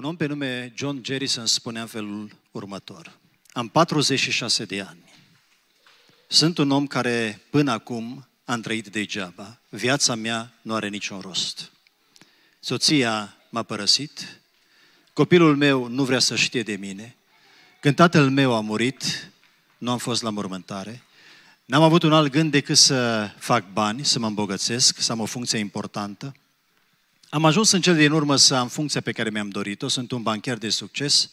Un om pe nume John Jerryson spunea în felul următor. Am 46 de ani. Sunt un om care până acum am trăit degeaba. Viața mea nu are niciun rost. Soția m-a părăsit, copilul meu nu vrea să știe de mine, când tatăl meu a murit, nu am fost la mormântare, n-am avut un alt gând decât să fac bani, să mă îmbogățesc, să am o funcție importantă. Am ajuns în cel din urmă să am funcția pe care mi-am dorit-o, sunt un bancher de succes,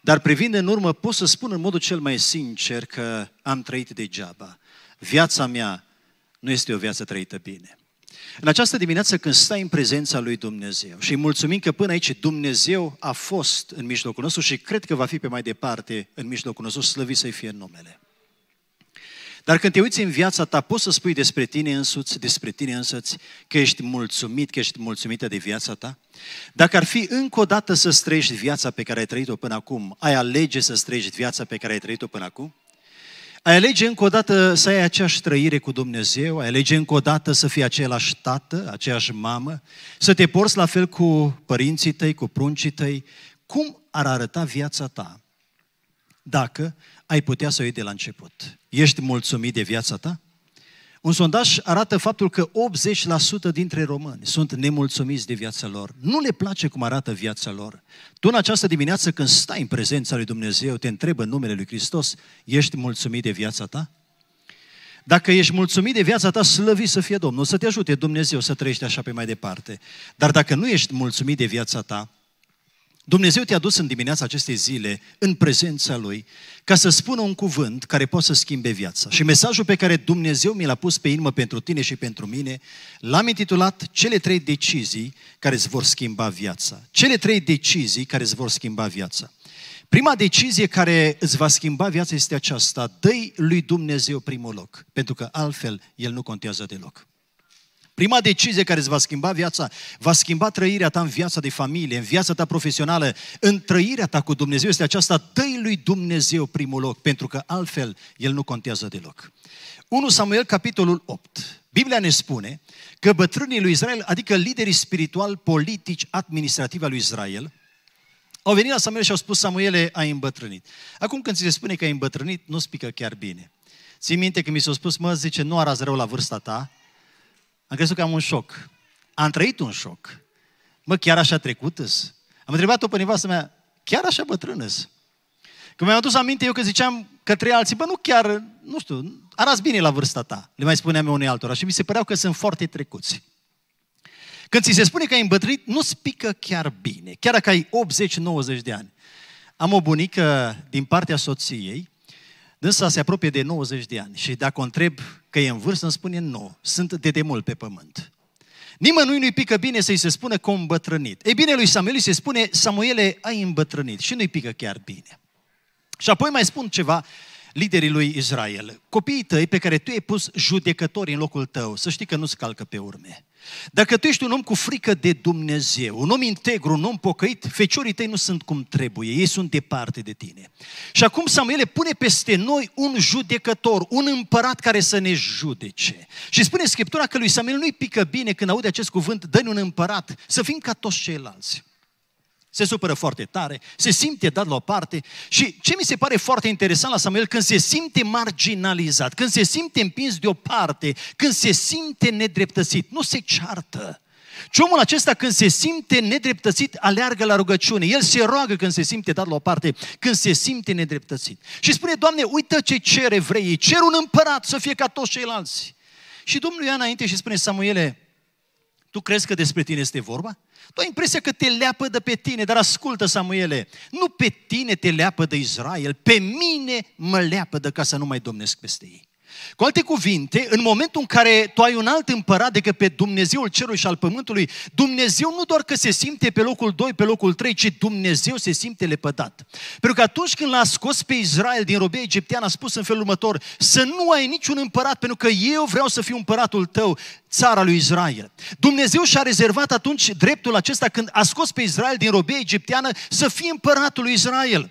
dar privind în urmă pot să spun în modul cel mai sincer că am trăit degeaba. Viața mea nu este o viață trăită bine. În această dimineață când stai în prezența lui Dumnezeu și mulțumim că până aici Dumnezeu a fost în mijlocul nostru și cred că va fi pe mai departe în mijlocul nostru, slăvit să-i fie în numele. Dar când te uiți în viața ta, poți să spui despre tine însuți, despre tine însăți, că ești mulțumit, că ești mulțumită de viața ta? Dacă ar fi încă o dată să străiești viața pe care ai trăit-o până acum, ai alege să străiești viața pe care ai trăit-o până acum? Ai alege încă o dată să ai aceeași trăire cu Dumnezeu, ai alege încă o dată să fii același tată, aceeași mamă, să te porți la fel cu părinții tăi, cu pruncii tăi. Cum ar arăta viața ta dacă ai putea să o iei de la început? Ești mulțumit de viața ta? Un sondaj arată faptul că 80% dintre români sunt nemulțumiți de viața lor. Nu le place cum arată viața lor. Tu în această dimineață când stai în prezența lui Dumnezeu, te întrebă în numele lui Hristos, ești mulțumit de viața ta? Dacă ești mulțumit de viața ta, slăvi să fie Domnul, să te ajute Dumnezeu să trăiești așa pe mai departe. Dar dacă nu ești mulțumit de viața ta, Dumnezeu te-a dus în dimineața acestei zile în prezența Lui ca să spună un cuvânt care poate să schimbe viața. Și mesajul pe care Dumnezeu mi l-a pus pe inimă pentru tine și pentru mine, l-am intitulat Cele trei decizii care îți vor schimba viața. Cele trei decizii care îți vor schimba viața. Prima decizie care îți va schimba viața este aceasta, dă lui Dumnezeu primul loc, pentru că altfel El nu contează deloc. Prima decizie care îți va schimba viața, va schimba trăirea ta în viața de familie, în viața ta profesională, în trăirea ta cu Dumnezeu, este aceasta, dă lui Dumnezeu primul loc, pentru că altfel El nu contează deloc. 1 Samuel, capitolul 8. Biblia ne spune că bătrânii lui Israel, adică liderii spiritual, politici, administrativi al lui Israel, au venit la Samuel și au spus, Samuele, ai îmbătrânit. Acum când ți se spune că ai îmbătrânit, nu spică chiar bine. Ții minte că mi s-a spus, mă, zice, nu arăți rău la vârsta ta, am crezut că am un șoc. Am trăit un șoc. Mă, chiar așa trecut -s? Am întrebat-o pe nevastă mea, chiar așa bătrână Când mi-am adus aminte eu că ziceam către alții, bă, nu chiar, nu știu, arăți bine la vârsta ta, le mai spuneam eu unei altora și mi se păreau că sunt foarte trecuți. Când ți se spune că ai îmbătrânit, nu spică chiar bine, chiar dacă ai 80-90 de ani. Am o bunică din partea soției, Dânsa se apropie de 90 de ani și dacă o întreb că e în vârstă, îmi spune nu, sunt de demult pe pământ. Nimănui nu-i pică bine să-i se spună că îmbătrânit. Ei bine, lui Samuel îi se spune, Samuele, ai îmbătrânit și nu-i pică chiar bine. Și apoi mai spun ceva liderii lui Israel. Copiii tăi pe care tu ai pus judecători în locul tău, să știi că nu-ți calcă pe urme. Dacă tu ești un om cu frică de Dumnezeu, un om integru, un om pocăit, feciorii tăi nu sunt cum trebuie, ei sunt departe de tine. Și acum Samuel pune peste noi un judecător, un împărat care să ne judece. Și spune Scriptura că lui Samuel nu-i pică bine când aude acest cuvânt, dă un împărat, să fim ca toți ceilalți se supără foarte tare, se simte dat la o parte și ce mi se pare foarte interesant la Samuel, când se simte marginalizat, când se simte împins de o parte, când se simte nedreptățit, nu se ceartă. Și omul acesta când se simte nedreptățit, aleargă la rugăciune. El se roagă când se simte dat la o parte, când se simte nedreptățit. Și spune, Doamne, uită ce cere evreii, cer un împărat să fie ca toți ceilalți. Și Domnul ia înainte și spune, Samuele, tu crezi că despre tine este vorba? Tu ai impresia că te leapă de pe tine, dar ascultă, Samuele, nu pe tine te leapă de Israel, pe mine mă leapă de ca să nu mai domnesc peste ei. Cu alte cuvinte, în momentul în care tu ai un alt împărat decât pe Dumnezeul cerului și al pământului, Dumnezeu nu doar că se simte pe locul 2, pe locul 3, ci Dumnezeu se simte lepădat. Pentru că atunci când l-a scos pe Israel din robia egipteană, a spus în felul următor, să nu ai niciun împărat, pentru că eu vreau să fiu împăratul tău, țara lui Israel. Dumnezeu și-a rezervat atunci dreptul acesta când a scos pe Israel din robia egipteană să fie împăratul lui Israel.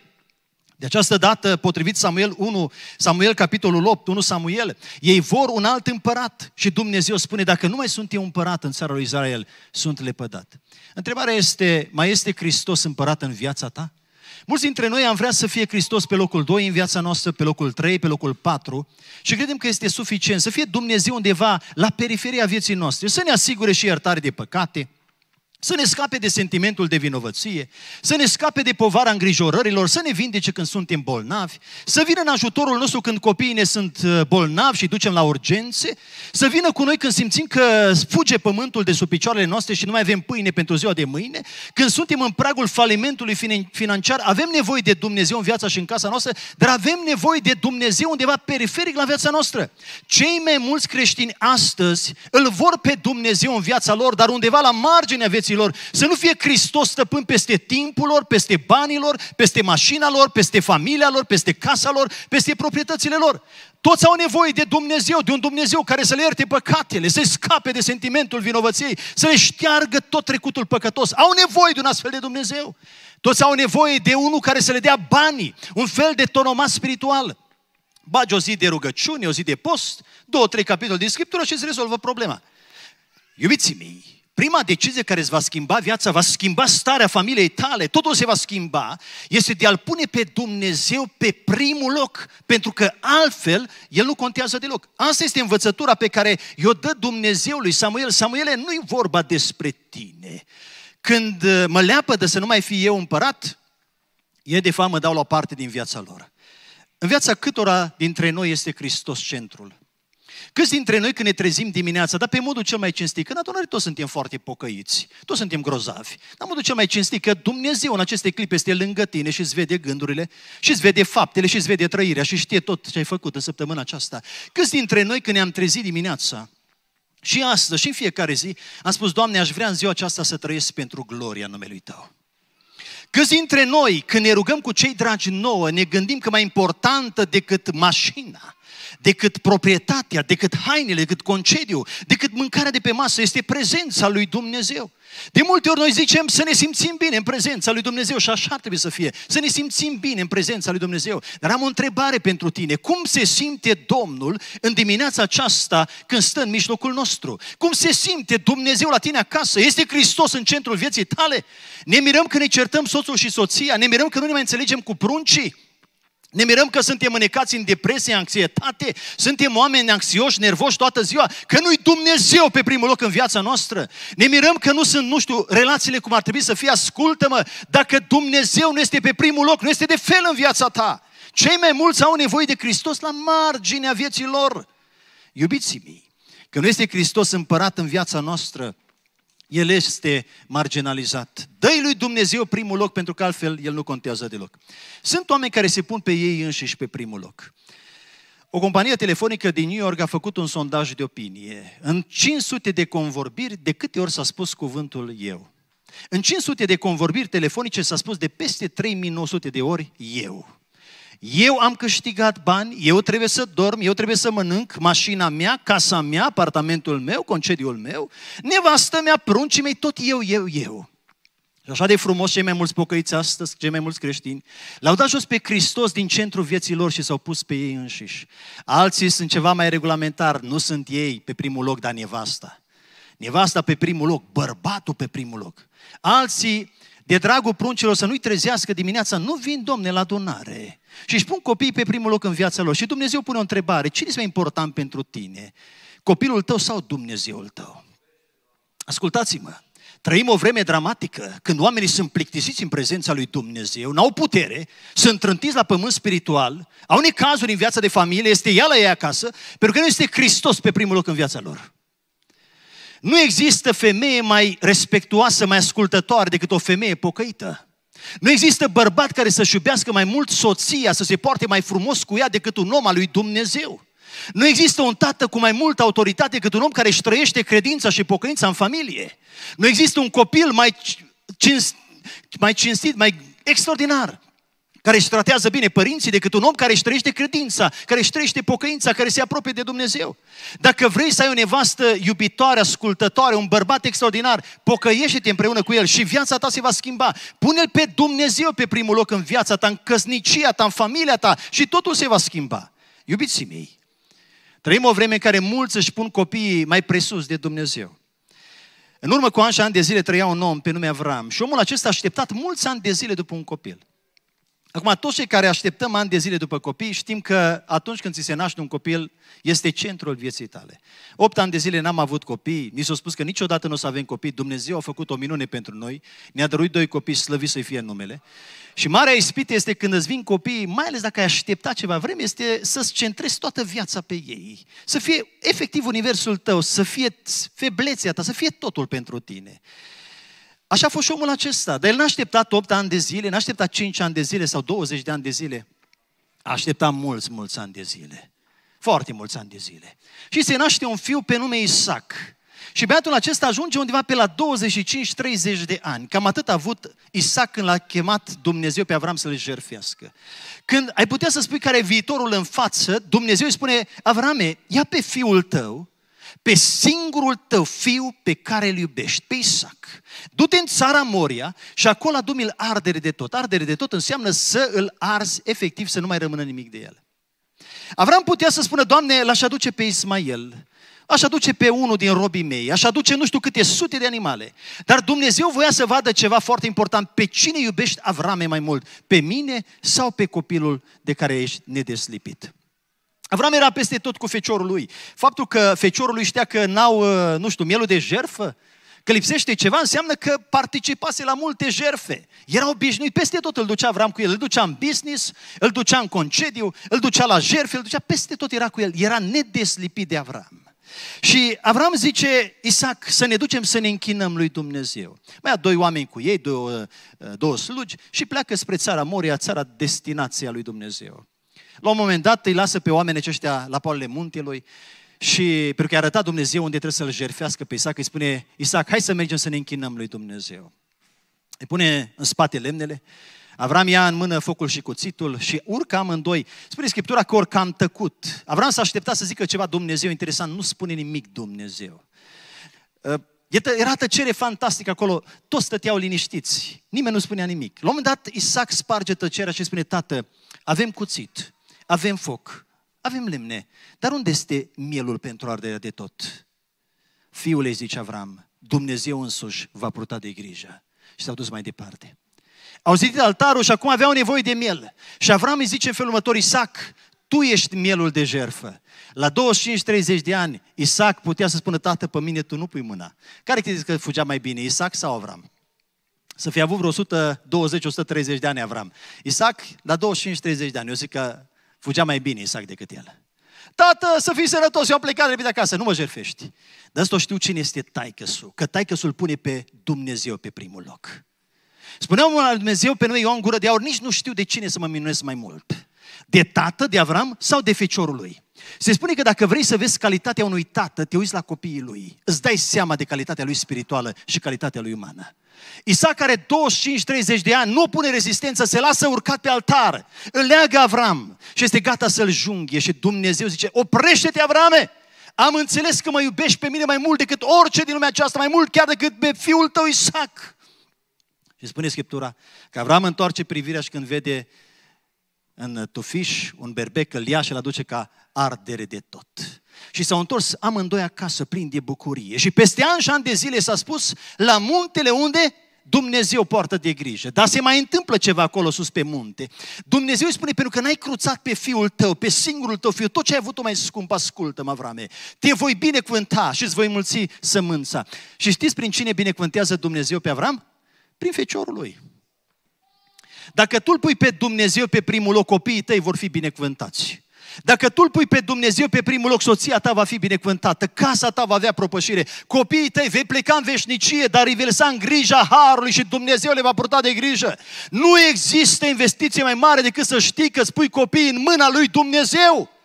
De această dată, potrivit Samuel 1, Samuel capitolul 8, 1 Samuel, ei vor un alt împărat și Dumnezeu spune, dacă nu mai sunt eu împărat în țara lui Israel, sunt lepădat. Întrebarea este, mai este Hristos împărat în viața ta? Mulți dintre noi am vrea să fie Hristos pe locul 2 în viața noastră, pe locul 3, pe locul 4 și credem că este suficient să fie Dumnezeu undeva la periferia vieții noastre, să ne asigure și iertare de păcate, să ne scape de sentimentul de vinovăție, să ne scape de povara îngrijorărilor, să ne vindece când suntem bolnavi, să vină în ajutorul nostru când copiii ne sunt uh, bolnavi și ducem la urgențe, să vină cu noi când simțim că fuge pământul de sub picioarele noastre și nu mai avem pâine pentru ziua de mâine, când suntem în pragul falimentului financiar, avem nevoie de Dumnezeu în viața și în casa noastră, dar avem nevoie de Dumnezeu undeva periferic la viața noastră. Cei mai mulți creștini astăzi îl vor pe Dumnezeu în viața lor, dar undeva la marginea vieții vieților, să nu fie Hristos stăpân peste timpul lor, peste banii lor, peste mașina lor, peste familia lor, peste casa lor, peste proprietățile lor. Toți au nevoie de Dumnezeu, de un Dumnezeu care să le ierte păcatele, să scape de sentimentul vinovăției, să le șteargă tot trecutul păcătos. Au nevoie de un astfel de Dumnezeu. Toți au nevoie de unul care să le dea banii, un fel de tonomat spiritual. Bagi o zi de rugăciune, o zi de post, două, trei capitole din Scriptură și se rezolvă problema. Iubiții mei, prima decizie care îți va schimba viața, va schimba starea familiei tale, totul se va schimba, este de a-L pune pe Dumnezeu pe primul loc, pentru că altfel El nu contează deloc. Asta este învățătura pe care i-o dă Dumnezeului Samuel. Samuele, nu-i vorba despre tine. Când uh, mă leapă de să nu mai fie eu împărat, e de fapt mă dau la o parte din viața lor. În viața câtora dintre noi este Hristos centrul? Câți dintre noi când ne trezim dimineața, dar pe modul cel mai cinstit, că în adunare toți suntem foarte pocăiți, toți suntem grozavi, dar modul cel mai cinstit, că Dumnezeu în aceste clipe este lângă tine și îți vede gândurile, și îți vede faptele, și îți vede trăirea, și știe tot ce ai făcut în săptămâna aceasta. Câți dintre noi când ne-am trezit dimineața, și astăzi, și în fiecare zi, am spus, Doamne, aș vrea în ziua aceasta să trăiesc pentru gloria numelui Tău. Câți dintre noi, când ne rugăm cu cei dragi nouă, ne gândim că mai importantă decât mașina, decât proprietatea, decât hainele, decât concediu, decât mâncarea de pe masă, este prezența lui Dumnezeu. De multe ori noi zicem să ne simțim bine în prezența lui Dumnezeu și așa ar trebui să fie, să ne simțim bine în prezența lui Dumnezeu. Dar am o întrebare pentru tine. Cum se simte Domnul în dimineața aceasta când stă în mijlocul nostru? Cum se simte Dumnezeu la tine acasă? Este Hristos în centrul vieții tale? Ne mirăm că ne certăm soțul și soția, ne mirăm că nu ne mai înțelegem cu pruncii, ne mirăm că suntem înecați în depresie, anxietate, suntem oameni anxioși, nervoși toată ziua, că nu-i Dumnezeu pe primul loc în viața noastră. Ne mirăm că nu sunt, nu știu, relațiile cum ar trebui să fie, ascultă-mă, dacă Dumnezeu nu este pe primul loc, nu este de fel în viața ta. Cei mai mulți au nevoie de Hristos la marginea vieții lor. Iubiții mei, că nu este Hristos împărat în viața noastră, el este marginalizat. Dă-i lui Dumnezeu primul loc, pentru că altfel el nu contează deloc. Sunt oameni care se pun pe ei înșiși pe primul loc. O companie telefonică din New York a făcut un sondaj de opinie. În 500 de convorbiri, de câte ori s-a spus cuvântul eu? În 500 de convorbiri telefonice s-a spus de peste 3900 de ori eu. Eu am câștigat bani, eu trebuie să dorm, eu trebuie să mănânc, mașina mea, casa mea, apartamentul meu, concediul meu, nevastă mea, pruncii mei, tot eu, eu, eu. Și așa de frumos cei mai mulți pocăiți astăzi, cei mai mulți creștini, l-au dat jos pe Hristos din centrul vieții lor și s-au pus pe ei înșiși. Alții sunt ceva mai regulamentar, nu sunt ei pe primul loc, dar nevasta. Nevasta pe primul loc, bărbatul pe primul loc. Alții, de dragul pruncilor să nu-i trezească dimineața, nu vin, domne, la adunare. Și își pun copiii pe primul loc în viața lor. Și Dumnezeu pune o întrebare. Cine este mai important pentru tine? Copilul tău sau Dumnezeul tău? Ascultați-mă. Trăim o vreme dramatică când oamenii sunt plictisiți în prezența lui Dumnezeu, n-au putere, sunt trântiți la pământ spiritual, au necazuri în viața de familie, este ea la ei acasă, pentru că nu este Hristos pe primul loc în viața lor. Nu există femeie mai respectuoasă, mai ascultătoare decât o femeie pocăită. Nu există bărbat care să-și iubească mai mult soția, să se poarte mai frumos cu ea decât un om al lui Dumnezeu. Nu există un tată cu mai multă autoritate decât un om care își trăiește credința și pocăința în familie. Nu există un copil mai, cinst, mai cinstit, mai extraordinar care își tratează bine părinții decât un om care își trăiește credința, care își trăiește pocăința, care se apropie de Dumnezeu. Dacă vrei să ai o nevastă iubitoare, ascultătoare, un bărbat extraordinar, pocăiește-te împreună cu el și viața ta se va schimba. Pune-l pe Dumnezeu pe primul loc în viața ta, în căsnicia ta, în familia ta și totul se va schimba. Iubiții mei, trăim o vreme în care mulți își pun copiii mai presus de Dumnezeu. În urmă cu ani și ani de zile trăia un om pe nume Avram și omul acesta a așteptat mulți ani de zile după un copil. Acum, toți cei care așteptăm ani de zile după copii, știm că atunci când ți se naște un copil, este centrul vieții tale. Opt ani de zile n-am avut copii, ni s-a spus că niciodată nu o să avem copii, Dumnezeu a făcut o minune pentru noi, ne-a dăruit doi copii, slăviți să fie numele. Și marea ispită este când îți vin copiii, mai ales dacă ai aștepta ceva vreme, este să-ți centrezi toată viața pe ei. Să fie efectiv universul tău, să fie feblețea ta, să fie totul pentru tine. Așa a fost și omul acesta. Dar el n-a așteptat 8 ani de zile, n-a așteptat 5 ani de zile sau 20 de ani de zile. A așteptat mulți, mulți ani de zile. Foarte mulți ani de zile. Și se naște un fiu pe nume Isaac. Și băiatul acesta ajunge undeva pe la 25-30 de ani. Cam atât a avut Isaac când l-a chemat Dumnezeu pe Avram să-l jerfească. Când ai putea să spui care e viitorul în față, Dumnezeu îi spune, Avrame, ia pe fiul tău, pe singurul tău fiu pe care îl iubești, pe Isaac. Du-te în țara Moria și acolo adu-mi ardere de tot. Ardere de tot înseamnă să îl arzi efectiv, să nu mai rămână nimic de el. Avram putea să spună, Doamne, l-aș aduce pe Ismael, aș aduce pe unul din robii mei, aș aduce nu știu câte sute de animale. Dar Dumnezeu voia să vadă ceva foarte important. Pe cine iubești Avrame mai mult? Pe mine sau pe copilul de care ești nedeslipit? Avram era peste tot cu feciorul lui. Faptul că feciorul lui știa că n-au, uh, nu știu, mielul de jerfă, că lipsește ceva, înseamnă că participase la multe jerfe. Era obișnuit, peste tot îl ducea Avram cu el, îl ducea în business, îl ducea în concediu, îl ducea la jerfe, îl ducea peste tot era cu el. Era nedeslipit de Avram. Și Avram zice, Isaac, să ne ducem să ne închinăm lui Dumnezeu. Mai a doi oameni cu ei, două, uh, două slugi și pleacă spre țara Moria, țara destinației lui Dumnezeu. La un moment dat îi lasă pe oamenii aceștia la poalele muntelui și pentru că i-a arătat Dumnezeu unde trebuie să-l jerfească pe Isaac, îi spune, Isaac, hai să mergem să ne închinăm lui Dumnezeu. Îi pune în spate lemnele, Avram ia în mână focul și cuțitul și urcă amândoi. Spune Scriptura că oricam am tăcut. Avram s-a așteptat să zică ceva Dumnezeu interesant, nu spune nimic Dumnezeu. Ă, era tăcere fantastică acolo, toți stăteau liniștiți, nimeni nu spunea nimic. La un moment dat Isaac sparge tăcerea și spune, tată, avem cuțit, avem foc, avem lemne, dar unde este mielul pentru arderea de tot? Fiule, zice Avram, Dumnezeu însuși va purta de grijă. Și s-au dus mai departe. Au zidit altarul și acum aveau nevoie de miel. Și Avram îi zice în felul următor, Isaac, tu ești mielul de jerfă. La 25-30 de ani, Isaac putea să spună, tată, pe mine tu nu pui mâna. Care credeți că fugea mai bine, Isaac sau Avram? Să fie avut vreo 120-130 de ani Avram. Isaac, la 25-30 de ani, eu zic că Fugea mai bine Isaac decât el. Tată, să fii sănătos, eu am plecat repede acasă, nu mă jerfești. Dar asta știu cine este taică că taică îl pune pe Dumnezeu pe primul loc. Spunea omul la Dumnezeu pe noi, eu am gură de aur, nici nu știu de cine să mă minunesc mai mult. De tată, de Avram sau de feciorul lui. Se spune că dacă vrei să vezi calitatea unui tată, te uiți la copiii lui. Îți dai seama de calitatea lui spirituală și calitatea lui umană. Isaac are 25-30 de ani, nu pune rezistență, se lasă urcat pe altar, îl leagă Avram și este gata să-l junghie și Dumnezeu zice, oprește-te Avrame, am înțeles că mă iubești pe mine mai mult decât orice din lumea aceasta, mai mult chiar decât pe fiul tău Isaac. Și spune Scriptura că Avram întoarce privirea și când vede în tufiș un berbec, îl ia și îl aduce ca ardere de tot. Și s-au întors amândoi acasă plini de bucurie. Și peste ani și ani de zile s-a spus la muntele unde Dumnezeu poartă de grijă. Dar se mai întâmplă ceva acolo sus pe munte. Dumnezeu îi spune, pentru că n-ai cruțat pe fiul tău, pe singurul tău fiu, tot ce ai avut-o mai scump, ascultă-mă, vrame. Te voi binecuvânta și îți voi mulți sămânța. Și știți prin cine binecuvântează Dumnezeu pe Avram? Prin feciorul lui. Dacă tu îl pui pe Dumnezeu pe primul loc, copiii tăi vor fi binecuvântați. Dacă tu îl pui pe Dumnezeu pe primul loc, soția ta va fi binecuvântată, casa ta va avea propășire, copiii tăi vei pleca în veșnicie, dar îi vei lăsa în grija Harului și Dumnezeu le va purta de grijă. Nu există investiție mai mare decât să știi că îți pui copiii în mâna lui Dumnezeu.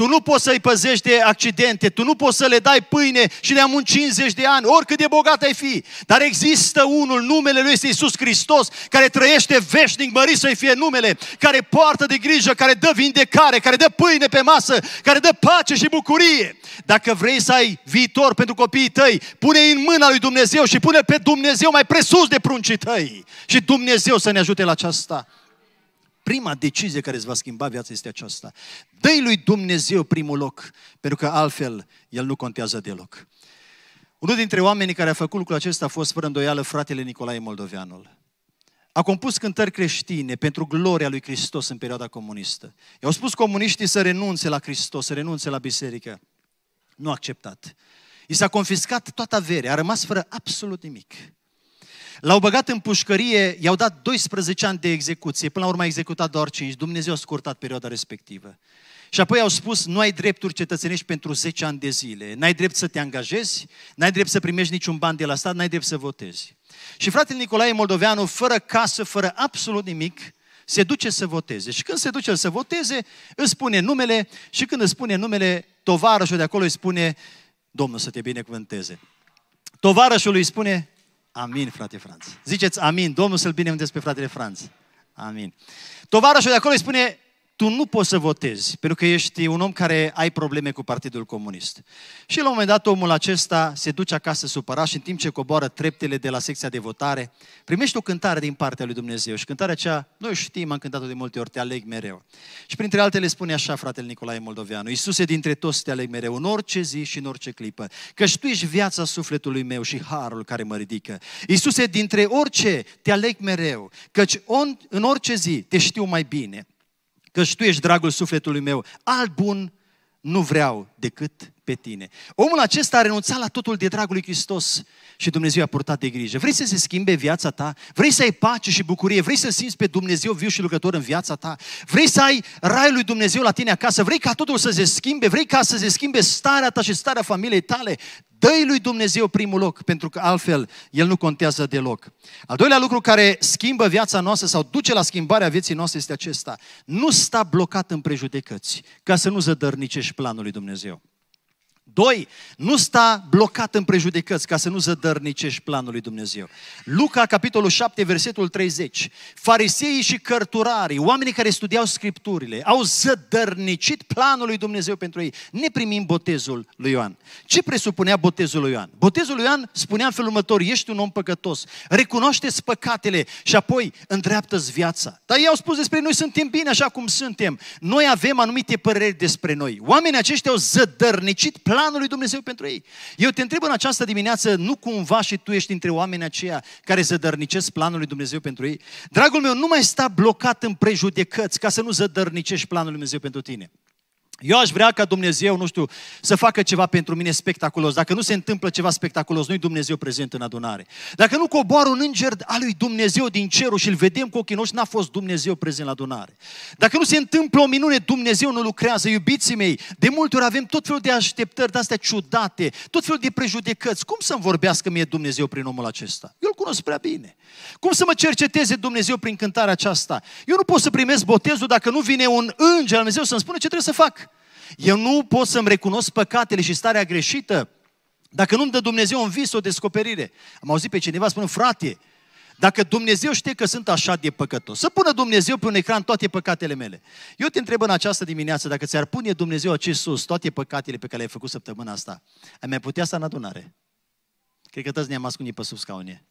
Tu nu poți să-i păzești de accidente, tu nu poți să le dai pâine și le amun 50 de ani, oricât de bogat ai fi. Dar există unul, numele Lui este Iisus Hristos, care trăiește veșnic, mărit să-i fie numele, care poartă de grijă, care dă vindecare, care dă pâine pe masă, care dă pace și bucurie. Dacă vrei să ai viitor pentru copiii tăi, pune în mâna lui Dumnezeu și pune pe Dumnezeu mai presus de pruncii tăi. Și Dumnezeu să ne ajute la aceasta. Prima decizie care îți va schimba viața este aceasta. dă lui Dumnezeu primul loc, pentru că altfel El nu contează deloc. Unul dintre oamenii care a făcut lucrul acesta a fost fără îndoială fratele Nicolae Moldoveanul. A compus cântări creștine pentru gloria lui Hristos în perioada comunistă. I-au spus comuniștii să renunțe la Hristos, să renunțe la biserică. Nu a acceptat. I s-a confiscat toată averea, a rămas fără absolut nimic. L-au băgat în pușcărie, i-au dat 12 ani de execuție, până la urmă a executat doar 5. Dumnezeu a scurtat perioada respectivă. Și apoi au spus, nu ai drepturi cetățenești pentru 10 ani de zile. N-ai drept să te angajezi, n-ai drept să primești niciun ban de la stat, n-ai drept să votezi. Și fratele Nicolae Moldoveanu, fără casă, fără absolut nimic, se duce să voteze. Și când se duce să voteze, îți spune numele și când îți spune numele, tovarășul de acolo îi spune, Domnul să te binecuvânteze. Tovarășul îi spune, Amin, frate Franț. Ziceți amin, Domnul să-l binecuvânteze pe fratele Franț. Amin. Tovarășul de acolo îi spune, tu nu poți să votezi, pentru că ești un om care ai probleme cu Partidul Comunist. Și la un moment dat omul acesta se duce acasă supărat și în timp ce coboară treptele de la secția de votare, primește o cântare din partea lui Dumnezeu. Și cântarea aceea, noi știm, am cântat-o de multe ori, te aleg mereu. Și printre altele spune așa fratele Nicolae Moldoveanu, Iisuse, dintre toți te aleg mereu, în orice zi și în orice clipă, căci tu ești viața sufletului meu și harul care mă ridică. Iisuse, dintre orice te aleg mereu, căci on, în orice zi te știu mai bine căci tu ești dragul sufletului meu. Alt bun nu vreau decât pe tine. Omul acesta a renunțat la totul de dragul lui Hristos și Dumnezeu a purtat de grijă. Vrei să se schimbe viața ta? Vrei să ai pace și bucurie? Vrei să simți pe Dumnezeu viu și lucrător în viața ta? Vrei să ai raiul lui Dumnezeu la tine acasă? Vrei ca totul să se schimbe? Vrei ca să se schimbe starea ta și starea familiei tale? Dă lui Dumnezeu primul loc, pentru că altfel El nu contează deloc. Al doilea lucru care schimbă viața noastră sau duce la schimbarea vieții noastre este acesta. Nu sta blocat în prejudecăți, ca să nu zădărnicești planul lui Dumnezeu. Doi, nu sta blocat în prejudecăți ca să nu zădărnicești planul lui Dumnezeu. Luca, capitolul 7, versetul 30. Fariseii și cărturarii, oamenii care studiau Scripturile, au zădărnicit planul lui Dumnezeu pentru ei, neprimim botezul lui Ioan. Ce presupunea botezul lui Ioan? Botezul lui Ioan spunea în felul următor, ești un om păcătos, recunoaște-ți păcatele și apoi îndreaptă-ți viața. Dar ei au spus despre noi, suntem bine așa cum suntem. Noi avem anumite păreri despre noi. Oamenii aceștia au zădărnicit planul planul lui Dumnezeu pentru ei. Eu te întreb în această dimineață, nu cumva și tu ești între oamenii aceia care zădărnicesc planul lui Dumnezeu pentru ei? Dragul meu, nu mai sta blocat în prejudecăți ca să nu zădărnicești planul lui Dumnezeu pentru tine. Eu aș vrea ca Dumnezeu, nu știu, să facă ceva pentru mine spectaculos. Dacă nu se întâmplă ceva spectaculos, nu-i Dumnezeu prezent în adunare. Dacă nu coboară un înger al lui Dumnezeu din cerul și îl vedem cu ochii noștri, n-a fost Dumnezeu prezent la adunare. Dacă nu se întâmplă o minune, Dumnezeu nu lucrează. Iubiții mei, de multe ori avem tot felul de așteptări de-astea ciudate, tot felul de prejudecăți. Cum să-mi vorbească mie Dumnezeu prin omul acesta? Eu îl cunosc prea bine. Cum să mă cerceteze Dumnezeu prin cântarea aceasta? Eu nu pot să primesc botezul dacă nu vine un înger al Dumnezeu să-mi spună ce trebuie să fac. Eu nu pot să-mi recunosc păcatele și starea greșită dacă nu-mi dă Dumnezeu un vis, o descoperire. Am auzit pe cineva spune, frate, dacă Dumnezeu știe că sunt așa de păcătos, să pună Dumnezeu pe un ecran toate păcatele mele. Eu te întreb în această dimineață, dacă ți-ar pune Dumnezeu acest sus, toate păcatele pe care le-ai făcut săptămâna asta, ai mai putea să în adunare? Cred că toți ne-am ascunit pe sub scaune.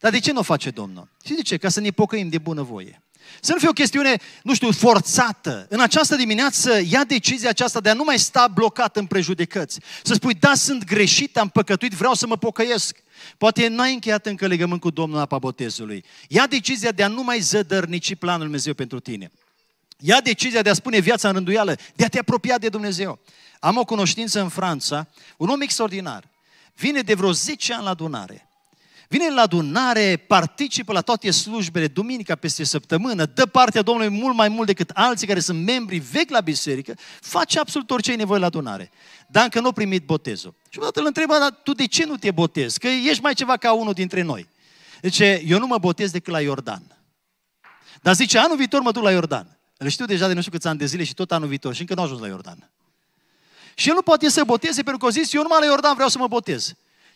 Dar de ce nu o face Domnul? Și de ce? Ca să ne pocăim de bunăvoie. Să nu fie o chestiune, nu știu, forțată. În această dimineață ia decizia aceasta de a nu mai sta blocat în prejudecăți. Să spui, da, sunt greșit, am păcătuit, vreau să mă pocăiesc. Poate n-ai încheiat încă legământ cu Domnul apa botezului. Ia decizia de a nu mai zădărnici planul Dumnezeu pentru tine. Ia decizia de a spune viața în rânduială, de a te apropia de Dumnezeu. Am o cunoștință în Franța, un om extraordinar. Vine de vreo 10 ani la adunare. Vine la adunare, participă la toate slujbele, duminica peste săptămână, dă partea Domnului mult mai mult decât alții care sunt membri vechi la biserică, face absolut orice ai nevoie la adunare. Dar încă nu a primit botezul. Și odată îl întreba, dar tu de ce nu te botezi? Că ești mai ceva ca unul dintre noi. Zice, eu nu mă botez decât la Iordan. Dar zice, anul viitor mă duc la Iordan. Îl știu deja de nu știu câți ani de zile și tot anul viitor și încă nu a ajuns la Iordan. Și el nu poate să boteze pentru că a zis, eu numai la Iordan vreau să mă botez.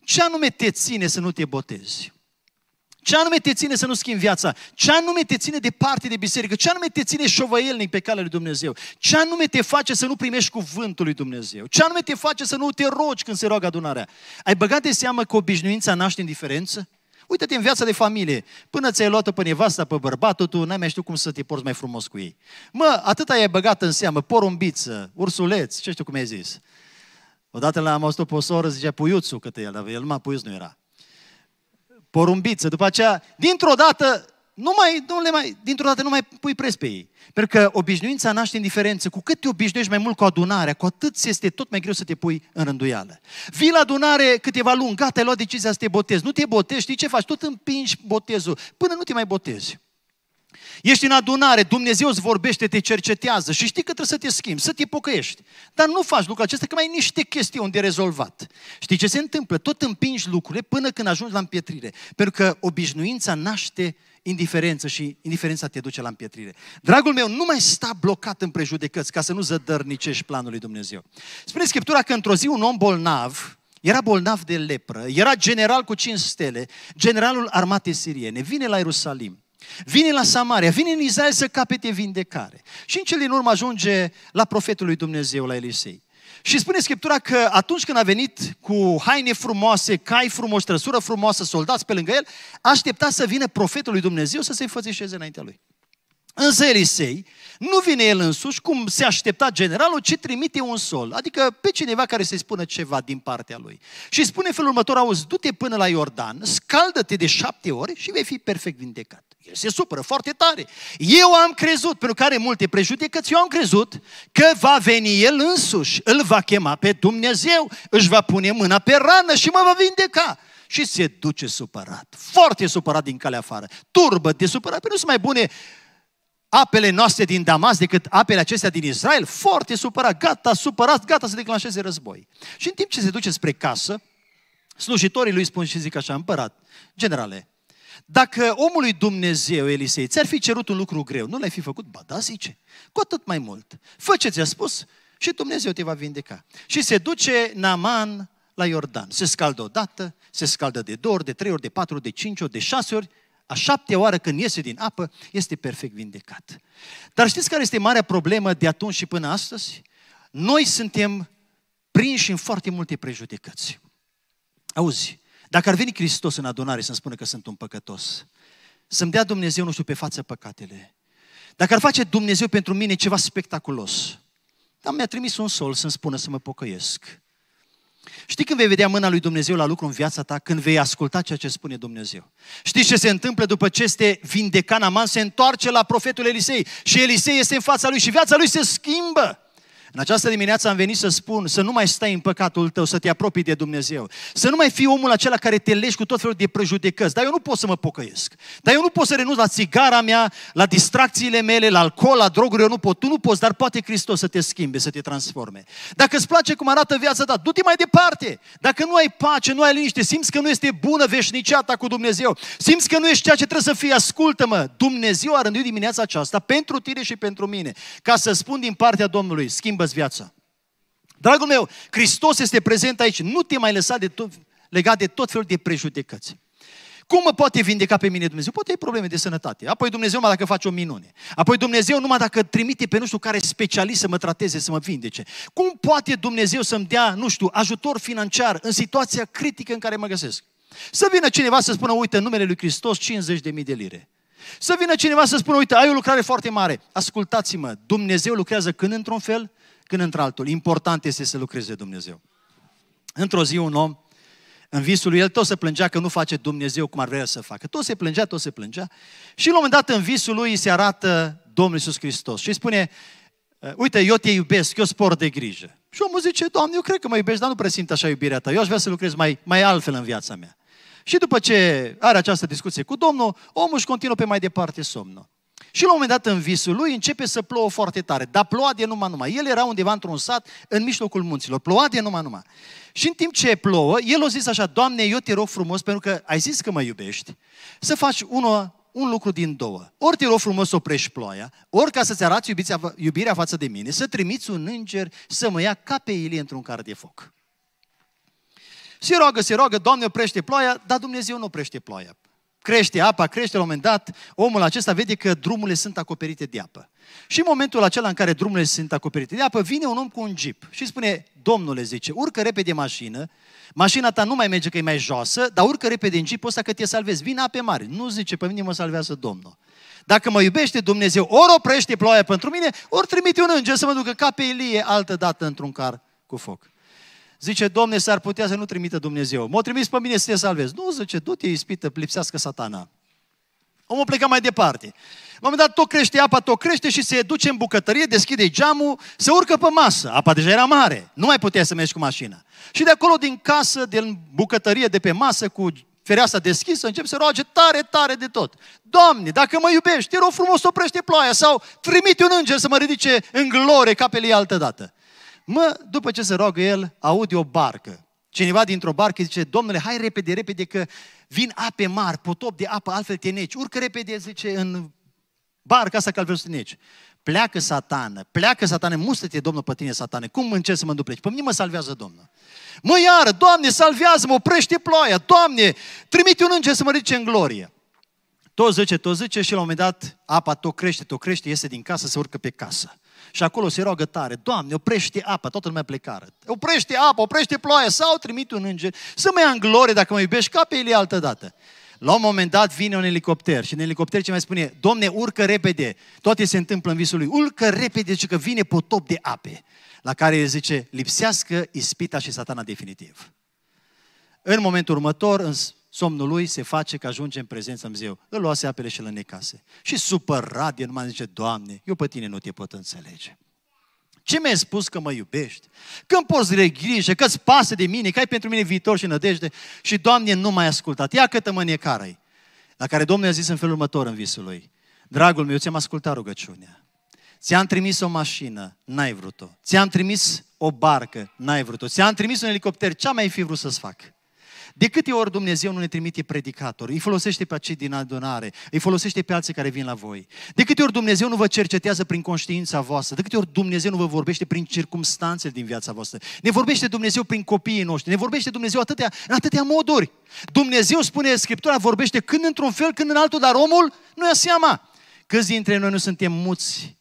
Ce anume te ține să nu te botezi? Ce anume te ține să nu schimbi viața? Ce anume te ține departe de biserică? Ce anume te ține șovăielnic pe calea lui Dumnezeu? Ce anume te face să nu primești cuvântul lui Dumnezeu? Ce anume te face să nu te rogi când se roagă adunarea? Ai băgat de seamă că obișnuința naște indiferență? Uite-te în viața de familie. Până ți-ai luat-o pe nevasta, pe bărbatul, tu n-ai mai știut cum să te porți mai frumos cu ei. Mă, atâta ai băgat în seamă, porumbiță, ursuleț, ce știu cum ai zis. Odată l-am auzit pe o soră, zicea puiuțul cât el, el numai puiuț nu era porumbiță, după aceea, dintr-o dată, nu mai, nu le mai, dintr-o dată nu mai pui pres pe ei. Pentru că obișnuința naște indiferență. Cu cât te obișnuiești mai mult cu adunarea, cu atât este tot mai greu să te pui în rânduială. Vii la adunare câteva luni, gata, ai luat decizia să te botezi. Nu te botezi, știi ce faci? Tot împingi botezul până nu te mai botezi. Ești în adunare, Dumnezeu îți vorbește, te cercetează și știi că trebuie să te schimbi, să te pocăiești. Dar nu faci lucrul acesta, că mai ai niște chestiuni de rezolvat. Știi ce se întâmplă? Tot împingi lucrurile până când ajungi la împietrire. Pentru că obișnuința naște indiferență și indiferența te duce la împietrire. Dragul meu, nu mai sta blocat în prejudecăți ca să nu zădărnicești planul lui Dumnezeu. Spune Scriptura că într-o zi un om bolnav, era bolnav de lepră, era general cu cinci stele, generalul armatei siriene, vine la Ierusalim Vine la Samaria, vine în Israel să capete vindecare. Și în cele din urmă ajunge la profetul lui Dumnezeu, la Elisei. Și spune Scriptura că atunci când a venit cu haine frumoase, cai frumoși, trăsură frumoasă, soldați pe lângă el, aștepta să vină profetul lui Dumnezeu să se înfățișeze înaintea lui. Însă Elisei nu vine el însuși, cum se aștepta generalul, ci trimite un sol, adică pe cineva care să-i spună ceva din partea lui. Și spune felul următor, auzi, du-te până la Iordan, scaldă-te de șapte ore și vei fi perfect vindecat. El se supără foarte tare. Eu am crezut, pentru că are multe prejudecăți, eu am crezut că va veni El însuși, îl va chema pe Dumnezeu, își va pune mâna pe rană și mă va vindeca. Și se duce supărat, foarte supărat din calea afară, turbă de supărat, pentru că nu sunt mai bune apele noastre din Damas decât apele acestea din Israel, foarte supărat, gata, supărat, gata să declanșeze război. Și în timp ce se duce spre casă, slujitorii lui spun și zic așa, împărat, generale, dacă omului Dumnezeu, Elisei, ți-ar fi cerut un lucru greu, nu l-ai fi făcut? Ba da, zice, cu atât mai mult. Fă ce ți-a spus și Dumnezeu te va vindeca. Și se duce Naman la Iordan. Se scaldă o dată, se scaldă de două ori, de trei ori, de patru ori, de cinci ori, de șase ori, a șapte oară când iese din apă, este perfect vindecat. Dar știți care este marea problemă de atunci și până astăzi? Noi suntem prinși în foarte multe prejudecăți. Auzi, dacă ar veni Hristos în adunare să-mi spună că sunt un păcătos, să-mi dea Dumnezeu, nu știu, pe față păcatele, dacă ar face Dumnezeu pentru mine ceva spectaculos, dar mi-a trimis un sol să-mi spună să mă pocăiesc. Știi când vei vedea mâna lui Dumnezeu la lucru în viața ta? Când vei asculta ceea ce spune Dumnezeu. Știi ce se întâmplă după ce este vindecat Naman? Se întoarce la profetul Elisei și Elisei este în fața lui și viața lui se schimbă. În această dimineață am venit să spun să nu mai stai în păcatul tău, să te apropii de Dumnezeu. Să nu mai fii omul acela care te legi cu tot felul de prejudecăți. Dar eu nu pot să mă pocăiesc. Dar eu nu pot să renunț la țigara mea, la distracțiile mele, la alcool, la droguri. Eu nu pot. Tu nu poți, dar poate Hristos să te schimbe, să te transforme. Dacă îți place cum arată viața ta, du-te mai departe. Dacă nu ai pace, nu ai liniște, simți că nu este bună veșnicia ta cu Dumnezeu, simți că nu ești ceea ce trebuie să fii, ascultă-mă. Dumnezeu a rânduit dimineața aceasta pentru tine și pentru mine, ca să spun din partea Domnului, schimbă schimbă viața. Dragul meu, Hristos este prezent aici. Nu te mai lăsa de tot, legat de tot felul de prejudecăți. Cum mă poate vindeca pe mine Dumnezeu? Poate ai probleme de sănătate. Apoi Dumnezeu numai dacă face o minune. Apoi Dumnezeu numai dacă trimite pe nu știu care specialist să mă trateze, să mă vindece. Cum poate Dumnezeu să-mi dea, nu știu, ajutor financiar în situația critică în care mă găsesc? Să vină cineva să spună, uite, în numele lui Hristos 50.000 de lire. Să vină cineva să spună, uite, ai o lucrare foarte mare. Ascultați-mă, Dumnezeu lucrează când într-un fel, când într-altul. Important este să lucreze Dumnezeu. Într-o zi un om, în visul lui, el tot se plângea că nu face Dumnezeu cum ar vrea să facă. Tot se plângea, tot se plângea. Și la un moment dat în visul lui se arată Domnul Iisus Hristos și îi spune, uite, eu te iubesc, eu spor de grijă. Și omul zice, Doamne, eu cred că mă iubești, dar nu presimt așa iubirea ta. Eu aș vrea să lucrez mai, mai altfel în viața mea. Și după ce are această discuție cu Domnul, omul își continuă pe mai departe somnul. Și la un moment dat în visul lui începe să plouă foarte tare, dar ploua de numai numai. El era undeva într-un sat în mijlocul munților, ploua de numai numai. Și în timp ce plouă, el a zis așa, Doamne, eu te rog frumos, pentru că ai zis că mă iubești, să faci un, un lucru din două. Ori te rog frumos să oprești ploaia, ori ca să-ți arăți iubiția, iubirea față de mine, să trimiți un înger să mă ia ca pe Ilie într-un car de foc. Se roagă, se roagă, Doamne oprește ploaia, dar Dumnezeu nu oprește ploaia. Crește apa, crește la un moment dat, omul acesta vede că drumurile sunt acoperite de apă. Și în momentul acela în care drumurile sunt acoperite de apă, vine un om cu un jeep și spune, domnule, zice, urcă repede mașină, mașina ta nu mai merge că e mai joasă, dar urcă repede în jeepul ăsta că te salvezi, vine ape mari. Nu zice, pe mine mă salvează Domnul. Dacă mă iubește Dumnezeu, ori oprește ploaia pentru mine, ori trimite un înger să mă ducă ca pe Ilie altă dată într-un car cu foc. Zice, Domne, s-ar putea să nu trimită Dumnezeu. M-a trimis pe mine să te salvezi. Nu, zice, du-te, ispită, lipsească satana. Omul pleca mai departe. La un moment dat tot crește apa, tot crește și se duce în bucătărie, deschide geamul, se urcă pe masă. Apa deja era mare, nu mai putea să mergi cu mașina. Și de acolo, din casă, din bucătărie, de pe masă, cu fereastra deschisă, încep să roage tare, tare de tot. Doamne, dacă mă iubești, te rog frumos, oprește ploaia sau trimite un înger să mă ridice în glorie ca pe altă dată. Mă, după ce se roagă el, aude o barcă. Cineva dintr-o barcă zice, domnule, hai repede, repede, că vin ape mari, potop de apă, altfel te neci. Urcă repede, zice, în barca asta că altfel să te neci. Pleacă satană, pleacă satană, mustă-te, Domnul, pe tine, satană. Cum încerci să mă îndupleci? Pe mine mă salvează Domnul. Mă iară, Doamne, salvează-mă, oprește ploaia, Doamne, trimite un înger să mă ridice în glorie. Tot zice, tot zice și la un moment dat apa tot crește, tot crește, iese din casă, se urcă pe casă. Și acolo se roagă tare, Doamne, oprește apa, toată lumea plecară. Oprește apa, oprește ploaia sau trimite un înger să mă ia în glorie dacă mă iubești ca pe el altă dată. La un moment dat vine un elicopter și în elicopter ce mai spune, Domne, urcă repede. Toate se întâmplă în visul lui. Urcă repede, zice că vine potop de ape. La care el zice, lipsească ispita și satana definitiv. În momentul următor, în somnul lui se face că ajunge în prezența Dumnezeu. Îl luase apele și îl necase. Și supărat, el numai zice, Doamne, eu pe tine nu te pot înțelege. Ce mi-ai spus că mă iubești? Că îmi poți de grijă, că îți pasă de mine, că ai pentru mine viitor și nădejde și, Doamne, nu m-ai ascultat. Ia câtă mâniecară La care Domnul a zis în felul următor în visul lui. Dragul meu, ți-am ascultat rugăciunea. Ți-am trimis o mașină, n-ai vrut-o. Ți-am trimis o barcă, n-ai vrut-o. Ți-am trimis un elicopter, ce mai fi vrut să-ți fac? De câte ori Dumnezeu nu ne trimite predicatori, îi folosește pe acei din adunare, îi folosește pe alții care vin la voi. De câte ori Dumnezeu nu vă cercetează prin conștiința voastră, de câte ori Dumnezeu nu vă vorbește prin circumstanțele din viața voastră. Ne vorbește Dumnezeu prin copiii noștri, ne vorbește Dumnezeu atâtea, în atâtea moduri. Dumnezeu spune, Scriptura vorbește când într-un fel, când în altul, dar omul nu ia seama. Câți dintre noi nu suntem muți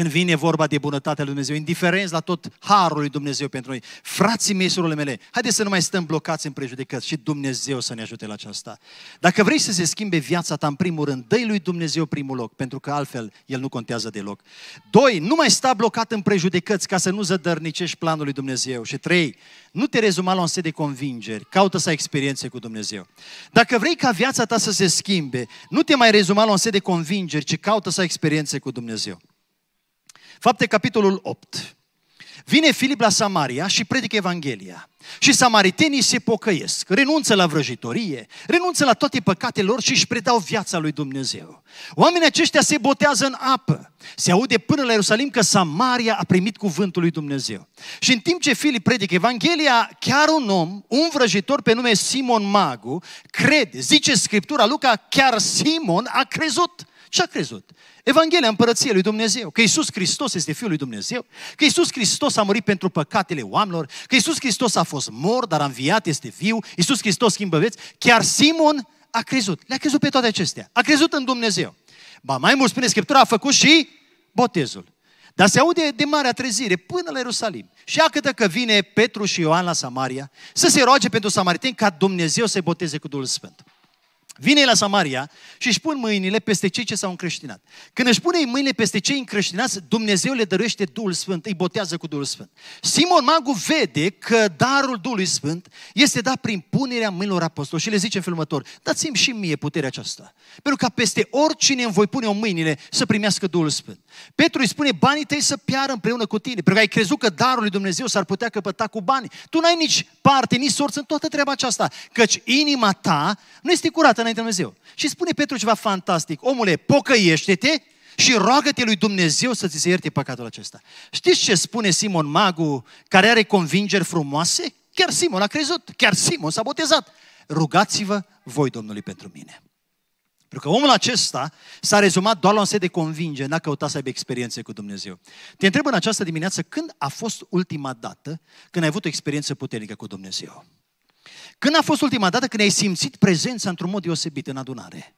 când vine vorba de bunătatea lui Dumnezeu, indiferenți la tot harul lui Dumnezeu pentru noi. Frații mei, surorile mele, haideți să nu mai stăm blocați în prejudecăți și Dumnezeu să ne ajute la aceasta. Dacă vrei să se schimbe viața ta, în primul rând, dă lui Dumnezeu primul loc, pentru că altfel El nu contează deloc. Doi, nu mai sta blocat în prejudecăți ca să nu zădărnicești planul lui Dumnezeu. Și trei, nu te rezuma la un set de convingeri, caută să ai experiențe cu Dumnezeu. Dacă vrei ca viața ta să se schimbe, nu te mai rezuma la un set de convingeri, ci caută să ai experiențe cu Dumnezeu. Fapte, capitolul 8. Vine Filip la Samaria și predică Evanghelia. Și samaritenii se pocăiesc, renunță la vrăjitorie, renunță la toate păcatele lor și își predau viața lui Dumnezeu. Oamenii aceștia se botează în apă. Se aude până la Ierusalim că Samaria a primit cuvântul lui Dumnezeu. Și în timp ce Filip predică Evanghelia, chiar un om, un vrăjitor pe nume Simon Magu, crede, zice Scriptura Luca, chiar Simon a crezut. Ce a crezut? Evanghelia Împărăției lui Dumnezeu, că Iisus Hristos este Fiul lui Dumnezeu, că Iisus Hristos a murit pentru păcatele oamenilor, că Iisus Hristos a fost mort, dar a înviat, este viu, Iisus Hristos schimbă vieți. Chiar Simon a crezut. Le-a crezut pe toate acestea. A crezut în Dumnezeu. Ba mai mult spune Scriptura, a făcut și botezul. Dar se aude de marea trezire până la Ierusalim. Și câtă că vine Petru și Ioan la Samaria să se roage pentru samariteni ca Dumnezeu să-i boteze cu Duhul Sfânt. Vine la Samaria și își pun mâinile peste cei ce s-au încreștinat. Când își pune mâinile peste cei încreștinați, Dumnezeu le dăruiește Duhul Sfânt, îi botează cu Duhul Sfânt. Simon Magu vede că darul Duhului Sfânt este dat prin punerea mâinilor apostoli și le zice în felul următor, dați-mi și mie puterea aceasta. Pentru ca peste oricine îmi voi pune o mâinile să primească Duhul Sfânt. Petru îi spune, banii tăi să piară împreună cu tine, pentru că ai crezut că darul lui Dumnezeu s-ar putea căpăta cu bani. Tu n-ai nici parte, nici sorți în toată treaba aceasta, căci inima ta nu este curată înainte Dumnezeu. Și spune Petru ceva fantastic. Omule, pocăiește-te și roagă-te lui Dumnezeu să ți se ierte păcatul acesta. Știți ce spune Simon Magu, care are convingeri frumoase? Chiar Simon a crezut, chiar Simon s-a botezat. Rugați-vă voi Domnului pentru mine. Pentru că omul acesta s-a rezumat doar la un set de convingere, n-a căutat să aibă experiențe cu Dumnezeu. Te întreb în această dimineață, când a fost ultima dată când ai avut o experiență puternică cu Dumnezeu? Când a fost ultima dată când ai simțit prezența într-un mod deosebit în adunare?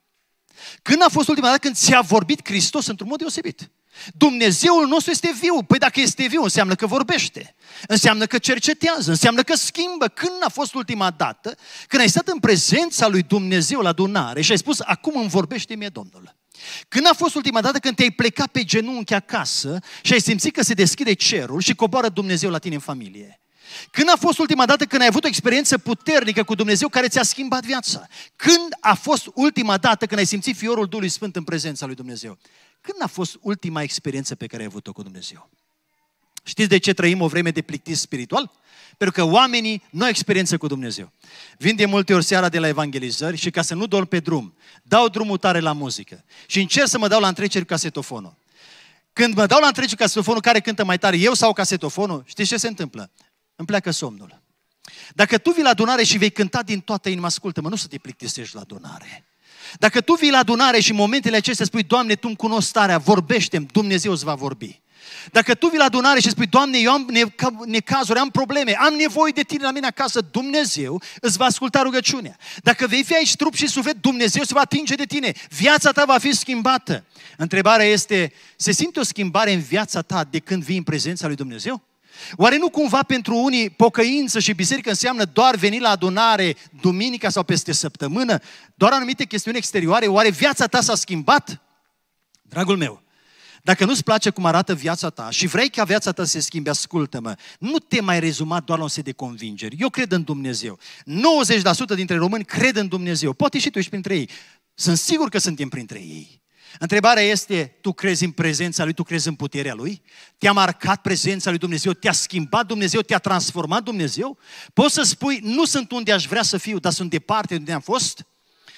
Când a fost ultima dată când ți-a vorbit Hristos într-un mod deosebit? Dumnezeul nostru este viu. Păi dacă este viu, înseamnă că vorbește. Înseamnă că cercetează, înseamnă că schimbă. Când a fost ultima dată când ai stat în prezența lui Dumnezeu la adunare și ai spus, acum îmi vorbește mie Domnul? Când a fost ultima dată când te-ai plecat pe genunchi acasă și ai simțit că se deschide cerul și coboară Dumnezeu la tine în familie? Când a fost ultima dată când ai avut o experiență puternică cu Dumnezeu care ți-a schimbat viața? Când a fost ultima dată când ai simțit fiorul Duhului Sfânt în prezența lui Dumnezeu? Când a fost ultima experiență pe care ai avut-o cu Dumnezeu? Știți de ce trăim o vreme de plictis spiritual? Pentru că oamenii nu au experiență cu Dumnezeu. Vin de multe ori seara de la evangelizări și ca să nu dorm pe drum, dau drumul tare la muzică și încerc să mă dau la întreceri casetofonul. Când mă dau la întreceri casetofonul, care cântă mai tare, eu sau casetofonul, știți ce se întâmplă? Îmi pleacă somnul. Dacă tu vii la adunare și vei cânta din toată inima, ascultă-mă, nu să te plictisești la adunare. Dacă tu vii la adunare și în momentele acestea spui, Doamne, Tu îmi cunosc starea, vorbește Dumnezeu îți va vorbi. Dacă tu vii la adunare și spui, Doamne, eu am necazuri, am probleme, am nevoie de tine la mine acasă, Dumnezeu îți va asculta rugăciunea. Dacă vei fi aici trup și suflet, Dumnezeu se va atinge de tine. Viața ta va fi schimbată. Întrebarea este, se simte o schimbare în viața ta de când vii în prezența lui Dumnezeu? Oare nu cumva pentru unii pocăință și biserică înseamnă doar veni la adunare duminica sau peste săptămână? Doar anumite chestiuni exterioare? Oare viața ta s-a schimbat? Dragul meu, dacă nu-ți place cum arată viața ta și vrei ca viața ta să se schimbe, ascultă-mă, nu te mai rezuma doar la un set de convingeri. Eu cred în Dumnezeu. 90% dintre români cred în Dumnezeu. Poate și tu ești printre ei. Sunt sigur că suntem printre ei. Întrebarea este, tu crezi în prezența Lui, tu crezi în puterea Lui? Te-a marcat prezența Lui Dumnezeu, te-a schimbat Dumnezeu, te-a transformat Dumnezeu? Poți să spui, nu sunt unde aș vrea să fiu, dar sunt departe de unde am fost?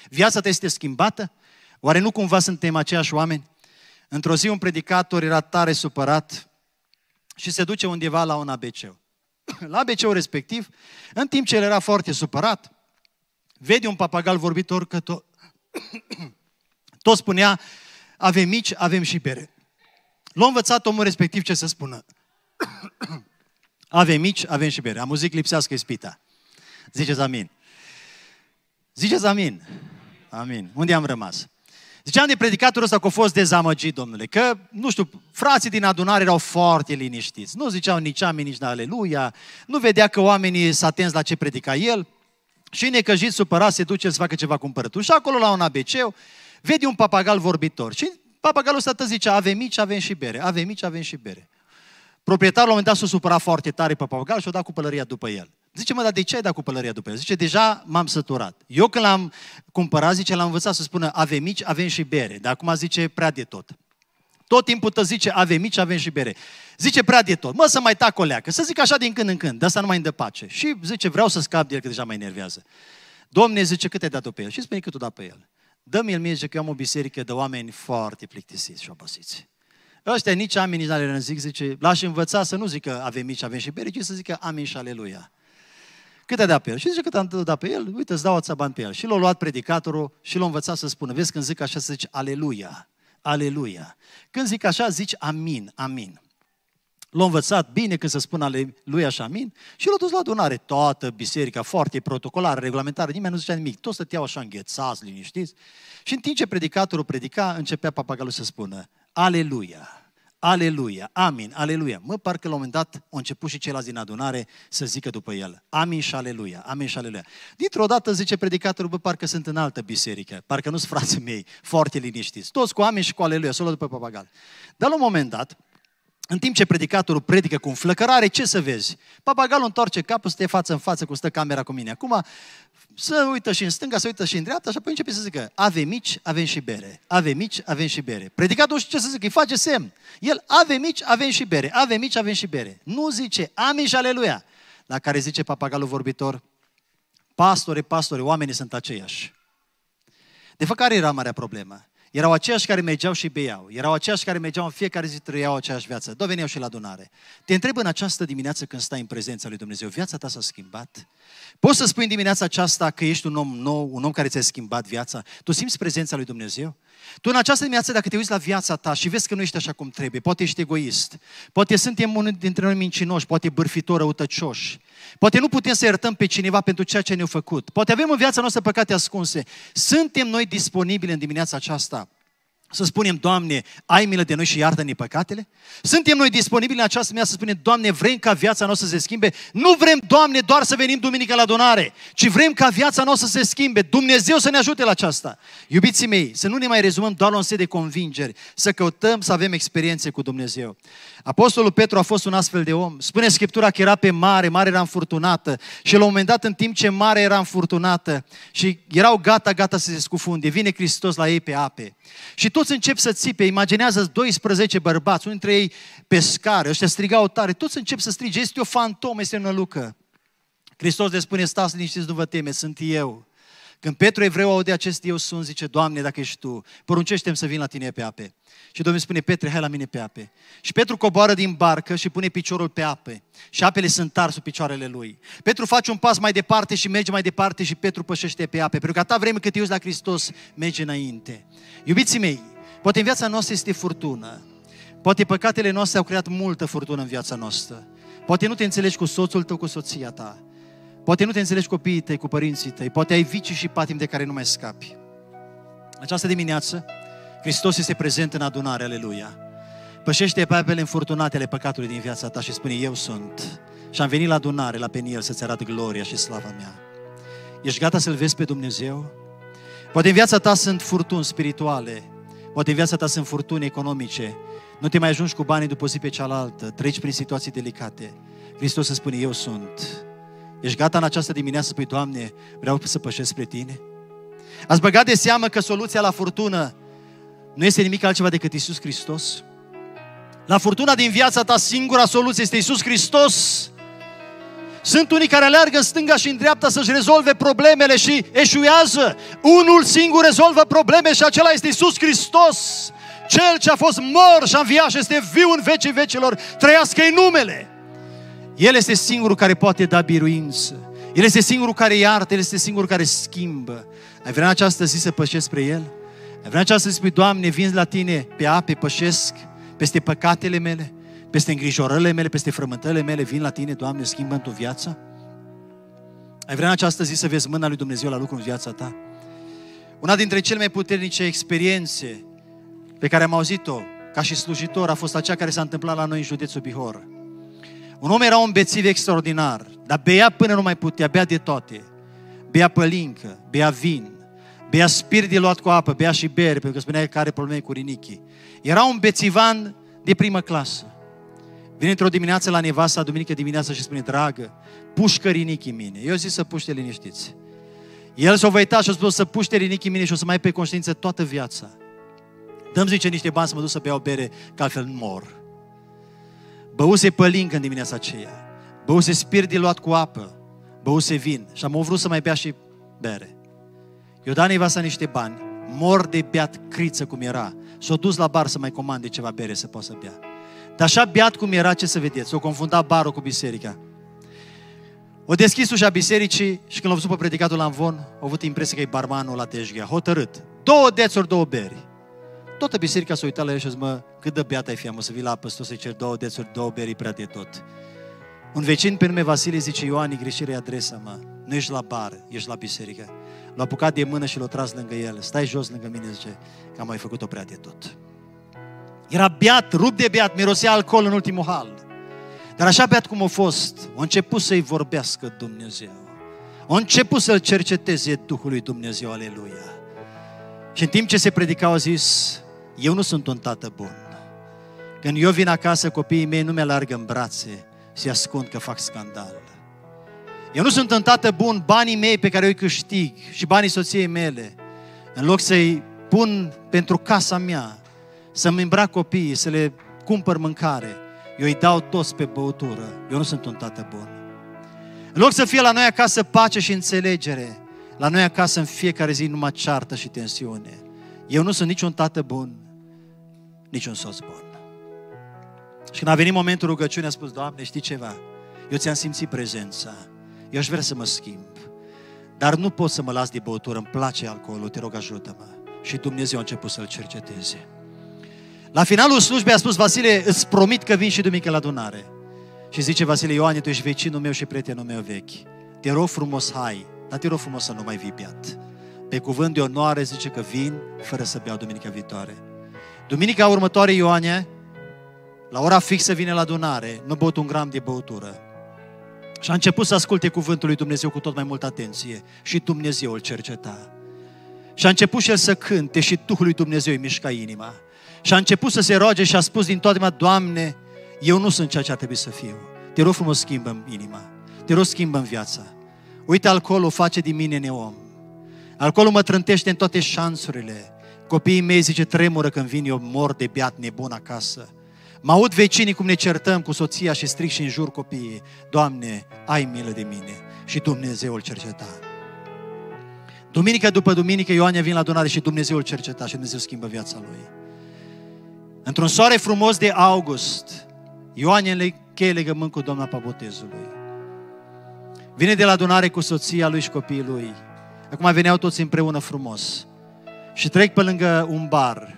Viața ta este schimbată? Oare nu cumva suntem aceiași oameni? Într-o zi un predicator era tare supărat și se duce undeva la un ABC. La ABC-ul respectiv, în timp ce el era foarte supărat, vede un papagal vorbitor că tot, tot spunea, avem mici, avem și bere. L-a învățat omul respectiv ce să spună. avem mici, avem și bere. Am muzic lipsească ispita. Ziceți amin. Ziceți amin. Amin. Unde am rămas? Ziceam de predicatorul ăsta că a fost dezamăgit, domnule, că, nu știu, frații din adunare erau foarte liniștiți. Nu ziceau nici amin, nici aleluia, nu vedea că oamenii s atenți la ce predica el și necăjit, supărat, se duce să facă ceva cumpărături. Și acolo la un ABC vede un papagal vorbitor și papagalul ăsta zice, avem mici, avem și bere, avem mici, avem și bere. Proprietarul la un moment dat s-a supărat foarte tare pe papagal și a dat cu pălăria după el. Zice, mă, dar de ce ai dat cu pălăria după el? Zice, deja m-am săturat. Eu când l-am cumpărat, zice, l-am învățat să spună, avem mici, avem și bere. Dar acum zice, prea de tot. Tot timpul tău zice, avem mici, avem și bere. Zice prea de tot. Mă, să mai tac o leacă. Să zic așa din când în când, dar să nu mai îndă pace. Și zice, vreau să scap de el, că deja mai enervează. Domne, zice, cât ai dat pe el? Și spune cât o dat pe el. Dă-mi el mie, zice, că eu am o biserică de oameni foarte plictisiți și obosiți. Ăștia nici amin, nici ale zic, zice, l-aș învăța să nu zică avem mici, avem și bere, ci să zică amin și aleluia. Cât ai dat pe el? Și zice, cât am dat pe el? Uite, îți dau atâția bani pe el. Și l-a luat predicatorul și l-a învățat să spună. Vezi, când zic așa, să zici aleluia, aleluia. Când zic așa, zici amin, amin. L-a învățat bine când se spune aleluia și amin și l-a dus la adunare. Toată biserica, foarte protocolară, regulamentară, nimeni nu zicea nimic. Toți stăteau așa înghețați, liniștiți. Și în timp ce predicatorul predica, începea papagalul să spună, aleluia, Aleluia, amin, aleluia. Mă, parcă la un moment dat au început și ceilalți din adunare să zică după el, amin și aleluia, amin și aleluia. Dintr-o dată zice predicatorul, bă, parcă sunt în altă biserică, parcă nu sunt frații mei, foarte liniștiți. Toți cu amin și cu aleluia, să după papagal. Dar la un moment dat, în timp ce predicatorul predică cu înflăcărare, ce să vezi? Papagalul întoarce capul, stă față în față, cum stă camera cu mine. Acum să uită și în stânga, să uită și în dreapta și apoi începe să zică, avem mici, avem și bere. Avem mici, avem și bere. Predicatorul știe ce să zică, îi face semn. El, avem mici, avem și bere. Avem mici, avem și bere. Nu zice, amin și aleluia. La care zice papagalul vorbitor, pastore, pastore, oamenii sunt aceiași. De fapt, care era marea problemă? Erau aceiași care mergeau și beau, erau aceiași care mergeau în fiecare zi, trăiau aceeași viață, do veneau și la adunare. Te întreb în această dimineață când stai în prezența lui Dumnezeu, viața ta s-a schimbat? Poți să spui în dimineața aceasta că ești un om nou, un om care ți-a schimbat viața? Tu simți prezența lui Dumnezeu? Tu în această dimineață, dacă te uiți la viața ta și vezi că nu ești așa cum trebuie, poate ești egoist, poate suntem unul dintre noi mincinoși, poate bârfitori, răutăcioși, poate nu putem să iertăm pe cineva pentru ceea ce ne-a făcut, poate avem în viața noastră păcate ascunse. Suntem noi disponibili în dimineața aceasta să spunem, Doamne, ai milă de noi și iartă-ne păcatele? Suntem noi disponibili în această dimineață să spunem, Doamne, vrem ca viața noastră să se schimbe? Nu vrem, Doamne, doar să venim duminică la donare, ci vrem ca viața noastră să se schimbe. Dumnezeu să ne ajute la aceasta. Iubiții mei, să nu ne mai rezumăm doar la un set de convingeri, să căutăm să avem experiențe cu Dumnezeu. Apostolul Petru a fost un astfel de om. Spune Scriptura că era pe mare, mare era înfurtunată și la un moment dat, în timp ce mare era înfurtunată și erau gata, gata să se scufunde, vine Hristos la ei pe ape. Și toți încep să țipe, imaginează 12 bărbați, unul dintre ei pescare, ăștia strigau tare, toți încep să strige, este o fantomă, este o nălucă. Hristos le spune, stați liniștiți, nu vă teme, sunt eu. Când Petru evreu aude acest eu sunt, zice, Doamne, dacă ești Tu, poruncește-mi să vin la Tine pe ape. Și Domnul spune, Petre, hai la mine pe ape. Și Petru coboară din barcă și pune piciorul pe ape. Și apele sunt tari sub picioarele lui. Petru face un pas mai departe și merge mai departe și Petru pășește pe ape. Pentru că atâta vreme cât te uiți la Hristos, merge înainte. Iubiții mei, poate în viața noastră este furtună. Poate păcatele noastre au creat multă furtună în viața noastră. Poate nu te înțelegi cu soțul tău, cu soția ta. Poate nu te înțelegi cu copiii tăi, cu părinții tăi. Poate ai vicii și patim de care nu mai scapi. Această dimineață, Hristos este prezent în adunare, aleluia. Pășește pe apele înfurtunate ale păcatului din viața ta și spune, eu sunt. Și am venit la adunare, la peniel, să-ți arăt gloria și slava mea. Ești gata să-L vezi pe Dumnezeu? Poate în viața ta sunt furtuni spirituale, poate în viața ta sunt furtuni economice, nu te mai ajungi cu banii după zi pe cealaltă, treci prin situații delicate. Hristos îți spune, eu sunt. Ești gata în această dimineață să spui, Doamne, vreau să pășesc spre Tine? Ați băgat de seamă că soluția la furtună nu este nimic altceva decât Isus Hristos? La furtuna din viața ta, singura soluție este Isus Hristos. Sunt unii care aleargă în stânga și în dreapta să-și rezolve problemele și eșuează. Unul singur rezolvă probleme și acela este Isus Hristos. Cel ce a fost mor și a înviat și este viu în vecii vecilor, trăiască-i numele. El este singurul care poate da biruință. El este singurul care iartă, El este singurul care schimbă. Ai vrea în această zi să pășesc spre El? Ai vrea în această zi să spui, Doamne, vin la Tine pe ape, pășesc peste păcatele mele, peste îngrijorările mele, peste frământările mele, vin la Tine, Doamne, schimbă tu viața? Ai vrea în această zi să vezi mâna lui Dumnezeu la lucru în viața ta? Una dintre cele mai puternice experiențe pe care am auzit-o ca și slujitor a fost aceea care s-a întâmplat la noi în județul Bihor. Un om era un bețiv extraordinar, dar bea până nu mai putea, bea de toate. Bea pălincă, bea vin, bea spirit de luat cu apă, bea și bere, pentru că spunea că are probleme cu rinichii. Era un bețivan de primă clasă. Vine într-o dimineață la nevasta, duminică dimineața și spune, dragă, pușcă rinichii mine. Eu zic să puște liniștiți. El s-a văitat și a spus să puște rinichii mine și o să mai pe conștiință toată viața. Dăm zice niște bani să mă duc să beau bere, că altfel mor. Băuse pălincă în dimineața aceea. Băuse spirit de luat cu apă. Băuse vin. Și am vrut să mai bea și bere. Eu dat nevasta niște bani. Mor de beat criță cum era. S-a dus la bar să mai comande ceva bere să poată să bea. Dar așa beat cum era, ce să vedeți? O confunda barul cu biserica. O deschis ușa bisericii și când l-a văzut pe predicatul la Amvon, a avut impresia că e barmanul la Tejghea. Hotărât. Două dețuri, două beri. Toată biserica s-a uitat la el și a zis, mă, cât de beat ai fi, mă, să vii la păstor să-i cer două dețuri, două beri prea de tot. Un vecin pe nume Vasile zice, Ioani, greșire adresa, mă. Nu ești la bar, ești la biserică. L-a apucat de mână și l-a tras lângă el. Stai jos lângă mine, zice, că am mai făcut-o prea de tot. Era beat, rup de beat, mirosea alcool în ultimul hal. Dar așa beat cum a fost, a început să-i vorbească Dumnezeu. A început să-l cerceteze Duhul lui Dumnezeu, aleluia. Și în timp ce se predicau a zis, eu nu sunt un tată bun. Când eu vin acasă, copiii mei nu mi-alargă în brațe și ascund că fac scandal. Eu nu sunt un tată bun, banii mei pe care îi câștig și banii soției mele, în loc să-i pun pentru casa mea, să-mi îmbrac copiii, să le cumpăr mâncare, eu îi dau toți pe băutură. Eu nu sunt un tată bun. În loc să fie la noi acasă pace și înțelegere, la noi acasă în fiecare zi numai ceartă și tensiune. Eu nu sunt niciun tată bun, niciun soț bun. Și când a venit momentul rugăciunii, a spus, Doamne, știi ceva? Eu ți-am simțit prezența. Eu aș vrea să mă schimb. Dar nu pot să mă las de băutură, îmi place alcoolul, te rog ajută-mă. Și Dumnezeu a început să-l cerceteze. La finalul slujbei a spus, Vasile, îți promit că vin și duminică la adunare. Și zice Vasile Ioane, tu ești vecinul meu și prietenul meu vechi. Te rog frumos, hai, dar te rog frumos să nu mai vii beat. Pe cuvânt de onoare zice că vin fără să beau duminica viitoare. Duminica următoare, Ioane, la ora fixă vine la adunare, nu băut un gram de băutură. Și a început să asculte cuvântul lui Dumnezeu cu tot mai multă atenție. Și Dumnezeu îl cerceta. Și a început și el să cânte și Duhul lui Dumnezeu îi mișca inima. Și a început să se roage și a spus din toată inima, Doamne, eu nu sunt ceea ce a trebuit să fiu. Te rog frumos, schimbă inima. Te rog, schimbă viața. Uite, alcoolul face din mine neom. Alcoolul mă trântește în toate șansurile. Copiii mei, zice, tremură când vin eu mor de beat nebun acasă. Mă aud vecinii cum ne certăm cu soția și stric și în jur copiii. Doamne, ai milă de mine. Și Dumnezeu îl cerceta. Duminică după duminică Ioane vin la adunare și Dumnezeu îl cerceta și Dumnezeu schimbă viața lui. Într-un soare frumos de august, Ioane cheie legământ cu Doamna pe botezului. Vine de la adunare cu soția lui și copiii lui. Acum veneau toți împreună frumos. Și trec pe lângă un bar,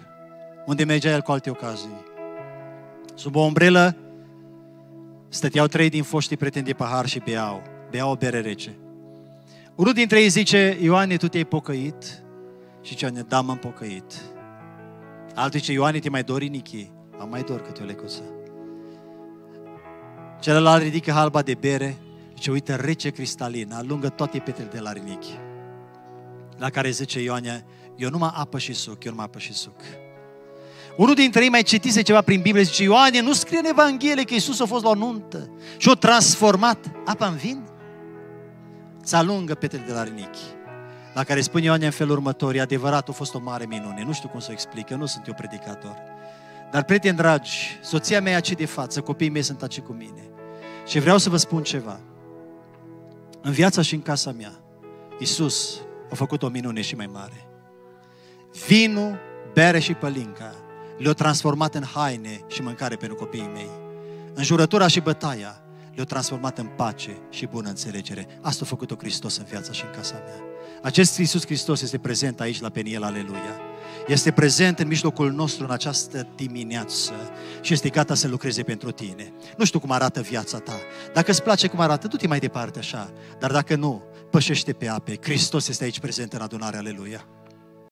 unde mergea el cu alte ocazii. Sub o umbrelă stăteau trei din foștii prieteni de pahar și beau. Beau o bere rece. Unul dintre ei zice, Ioane, tu te-ai pocăit? Și ce da, m-am pocăit. Altul zice, Ioane, te mai dori, Nichi? Am mai dor câte o lecuță. Celălalt ridică halba de bere și uite, rece cristalină, alungă toate petele de la rinichi. La care zice Ioane, eu numai apă și suc, eu numai apă și suc. Unul dintre ei mai citise ceva prin Biblie, zice, Ioane, nu scrie în Evanghelie că Iisus a fost la o nuntă și a transformat apa în vin? Să alungă petele de la rinichi. La care spune Ioane în felul următor, e adevărat, a fost o mare minune. Nu știu cum să o explic, eu nu sunt eu predicator. Dar, prieteni dragi, soția mea e aici de față, copiii mei sunt aici cu mine. Și vreau să vă spun ceva. În viața și în casa mea, Iisus a făcut o minune și mai mare. Vinul, bere și pălinca le-a transformat în haine și mâncare pentru copiii mei. Înjurătura și bătaia le-a transformat în pace și bună înțelegere. Asta a făcut-o Hristos în viața și în casa mea. Acest Iisus Hristos este prezent aici la Peniel, aleluia. Este prezent în mijlocul nostru în această dimineață și este gata să lucreze pentru tine. Nu știu cum arată viața ta. Dacă îți place cum arată, du-te mai departe așa. Dar dacă nu, pășește pe ape. Hristos este aici prezent în adunare, aleluia.